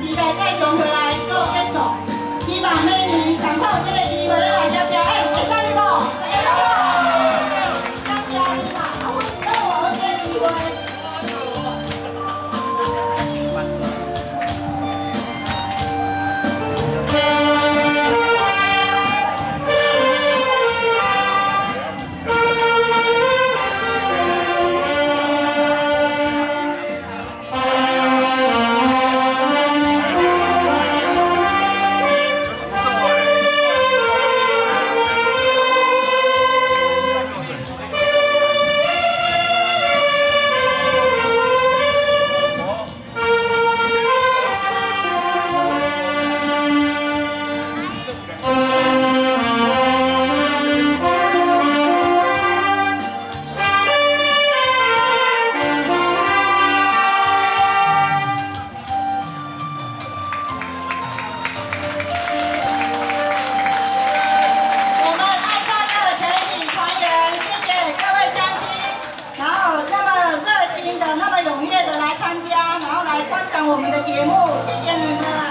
你来干什么？我们的节目谢谢你们